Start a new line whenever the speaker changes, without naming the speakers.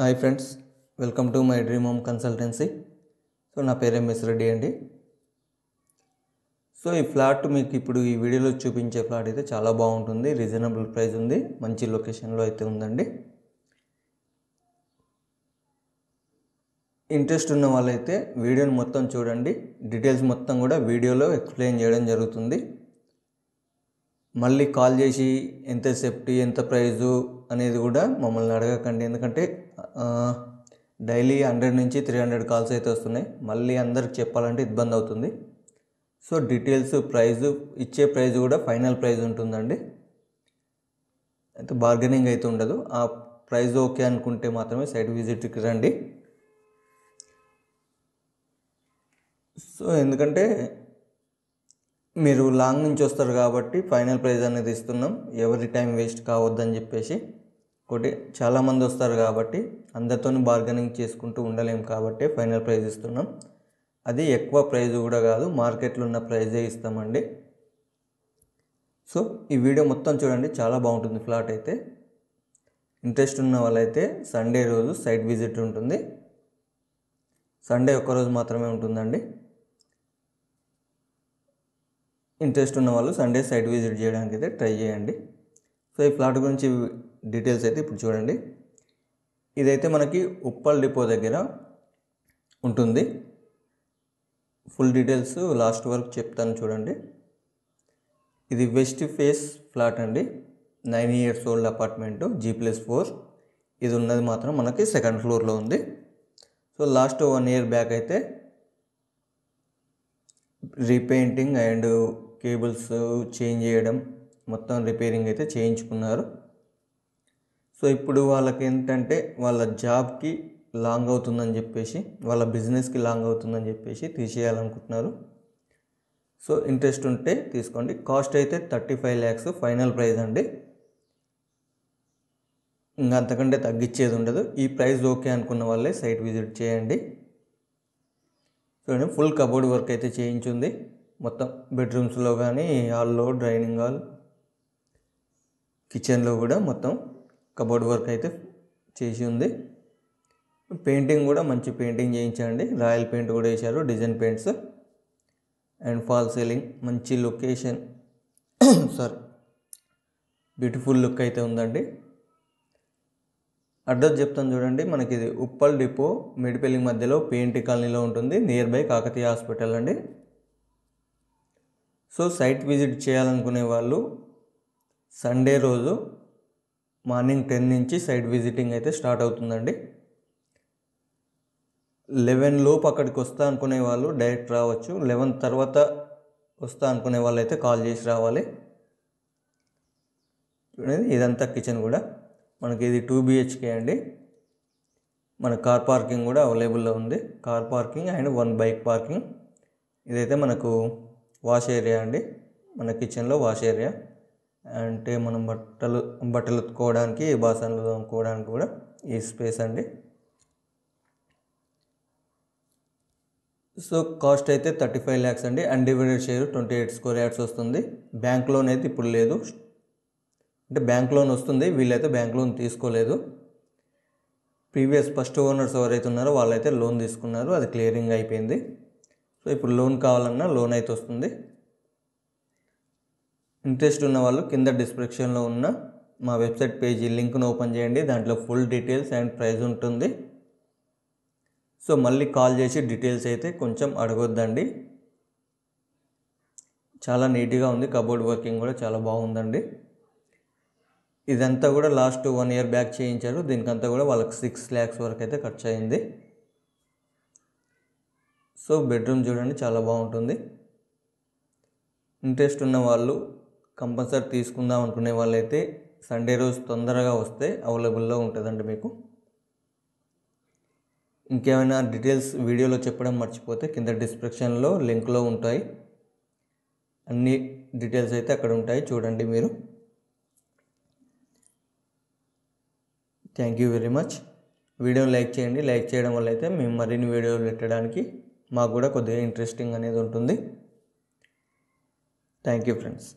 Hi friends welcome to my dream home consultancy. So నా పేరు MS Reddy అండి. So ఈ ఫ్లాట్ మీకు ఇప్పుడు ఈ వీడియోలో చూపించే ఫ్లాట్ అయితే చాలా బాగుంటుంది రీజనబుల్ ప్రైస్ ఉంది మంచి లొకేషన్లో అయితే ఉందండి. ఇంట్రెస్ట్ ఉన్న వాళ్ళైతే వీడియోని మొత్తం చూడండి డీటెయిల్స్ మొత్తం కూడా వీడియోలో ఎక్స్ప్లెయిన్ చేయడం జరుగుతుంది. మళ్ళీ కాల్ చేసి ఎంత సేఫ్టీ ఎంత ప్రైజు అనేది కూడా మమ్మల్ని అడగకండి ఎందుకంటే డైలీ హండ్రెడ్ నుంచి త్రీ హండ్రెడ్ కాల్స్ అయితే వస్తున్నాయి. మళ్ళీ అందరికి చెప్పాలంటే ఇబ్బంది అవుతుంది. సో డీటెయిల్స్ ప్రైజ్ ఇచ్చే ప్రైజ్ కూడా ఫైనల్ ప్రైజ్ ఉంటుందండి. అయితే బార్గెనింగ్ అయితే ఉండదు. ఆ ప్రైజ్ ఓకే అనుకుంటే మాత్రమే సైట్ విజిట్కి రండి. సో ఎందుకంటే మీరు లాంగ్ నుంచి వస్తారు కాబట్టి ఫైనల్ ప్రైజ్ అనేది ఇస్తున్నాం. ఎవరి టైం వేస్ట్ కావద్దని చెప్పేసి. ఒకటి చాలామంది వస్తారు కాబట్టి అందరితో బార్గెనింగ్ చేసుకుంటూ ఉండలేం కాబట్టి ఫైనల్ ప్రైజ్ ఇస్తున్నాం. అది ఎక్కువ ప్రైజ్ కూడా కాదు మార్కెట్లో ఉన్న ప్రైజే ఇస్తామండి. సో ఈ వీడియో మొత్తం చూడండి చాలా బాగుంటుంది ఫ్లాట్ అయితే. ఇంట్రెస్ట్ ఉన్న వాళ్ళైతే సండే రోజు సైట్ విజిట్ ఉంటుంది. సండే ఒక్కరోజు మాత్రమే ఉంటుందండి. ఇంట్రెస్ట్ ఉన్న వాళ్ళు సండే సైట్ విజిట్ చేయడానికి అయితే ట్రై చేయండి. సో ఈ ఫ్లాట్ గురించి డీటెయిల్స్ అయితే ఇప్పుడు చూడండి. ఇదైతే మనకి ఉప్పల్ డిపో దగ్గర ఉంటుంది. ఫుల్ డీటెయిల్స్ లాస్ట్ వరకు చెప్తాను చూడండి. ఇది వెస్ట్ ఫేస్ ఫ్లాట్ అండి. Nine years old apartment G plus four. ఇది ఉన్నది మాత్రం మనకి సెకండ్ ఫ్లోర్లో ఉంది. So last one year back అయితే రీపెయింటింగ్ అండ్ కేబుల్స్ చేంజ్ చేయడం మొత్తం రిపేరింగ్ అయితే చేయించుకున్నారు. సో ఇప్పుడు వాళ్ళకి ఏంటంటే వాళ్ళ జాబ్కి లాంగ్ అవుతుందని చెప్పేసి వాళ్ళ బిజినెస్కి లాంగ్ అవుతుందని చెప్పేసి తీసేయాలనుకుంటున్నారు. సో ఇంట్రెస్ట్ ఉంటే తీసుకోండి. కాస్ట్ అయితే thirty five lakhs final price అండి. ఇంకా అంతకంటే తగ్గించేది ఉండదు. ఈ ప్రైస్ ఓకే అనుకున్న వాళ్ళే సైట్ విజిట్ చేయండి. చూడండి ఫుల్ కబోర్డ్ వర్క్ అయితే చేయించుంది. మొత్తం బెడ్రూమ్స్లో కానీ హాల్లో డైనింగ్ హాల్ కిచెన్లో కూడా మొత్తం కబోర్డ్ వర్క్ అయితే చేసి ఉంది. పెయింటింగ్ కూడా మంచి పెయింటింగ్ చేయించండి. రాయల్ పెయింట్ కూడా వేశారు design paints. And fall ceiling మంచి లొకేషన్. సారీ బ్యూటిఫుల్ లుక్ అయితే ఉందండి. అడ్రస్ చెప్తాను చూడండి. మనకి ఇది ఉప్పల్ డిపో మిడిపల్లి మధ్యలో పెయింట్ కాలనీలో ఉంటుంది. నియర్ బై కాకతీయ హాస్పిటల్ అండి. సో సైట్ విజిట్ చేయాలనుకునే వాళ్ళు సండే రోజు మార్నింగ్ టెన్ నుంచి సైట్ విజిటింగ్ అయితే స్టార్ట్ అవుతుందండి. లెవెన్ లోపు అక్కడికి వస్తా అనుకునే వాళ్ళు డైరెక్ట్ రావచ్చు. లెవెన్ తర్వాత వస్తా అనుకునే వాళ్ళు అయితే కాల్ చేసి రావాలి. చూడండి ఇదంతా కిచెన్ కూడా. మనకి ఇది టూ బిహెచ్కే అండి. మన కార్ పార్కింగ్ కూడా అవైలబుల్లో ఉంది. Car parking and one bike parking. ఇదైతే మనకు వాష్ ఏరియా అండి. మన కిచెన్లో వాష్ ఏరియా. అంటే మనం బట్టలు బట్టలు ఉతుక్కోవడానికి బాసనలు తోముకోవడానికి కూడా ఈ స్పేస్ అండి. సో కాస్ట్ అయితే థర్టీ ఫైవ్ ల్యాక్స్ అండి. Undivided share twenty eight square yards వస్తుంది. బ్యాంక్ లోన్ అయితే ఇప్పుడు లేదు. అంటే బ్యాంక్ లోన్ వస్తుంది. వీళ్ళైతే బ్యాంక్ లోన్ తీసుకోలేదు. ప్రీవియస్ ఫస్ట్ ఓనర్స్ ఎవరైతే ఉన్నారో వాళ్ళైతే లోన్ తీసుకున్నారు. అది క్లియరింగ్ అయిపోయింది. సో ఇప్పుడు లోన్ కావాలన్నా లోన్ అయితే వస్తుంది. ఇంట్రెస్ట్ ఉన్న వాళ్ళు కింద డిస్క్రిప్షన్లో ఉన్న మా వెబ్సైట్ పేజీ లింక్ను ఓపెన్ చేయండి. దాంట్లో ఫుల్ డీటెయిల్స్ అండ్ ప్రైస్ ఉంటుంది. సో మళ్ళీ కాల్ చేసి డీటెయిల్స్ అయితే కొంచెం అడగొద్దండి. చాలా నీట్గా ఉంది. కబోర్డ్ వర్కింగ్ కూడా చాలా బాగుందండి. ఇదంతా కూడా లాస్ట్ వన్ ఇయర్ బ్యాక్ చేయించారు. దీనికంతా కూడా వాళ్ళకి సిక్స్ ల్యాక్స్ వరకు అయితే ఖర్చు అయింది సో బెడ్రూమ్ చూడండి చాలా బాగుంటుంది. ఇంట్రెస్ట్ ఉన్న వాళ్ళు కంపల్సరీ తీసుకుందాం అనుకునే వాళ్ళైతే సండే రోజు తొందరగా వస్తే అవైలబుల్లో ఉంటుందండి మీకు. ఇంకేమైనా డీటెయిల్స్ వీడియోలో చెప్పడం మర్చిపోతే కింద డిస్క్రిప్షన్లో లింక్లో ఉంటాయి. అన్ని డీటెయిల్స్ అయితే అక్కడ ఉంటాయి. చూడండి మీరు. Thank you very much. వీడియోని లైక్ చేయండి. లైక్ చేయడం వల్ల అయితే మేము మరిన్ని వీడియోలు పెట్టడానికి మాకు కూడా కొద్దిగా ఇంట్రెస్టింగ్ అనేది ఉంటుంది. Thank you friends.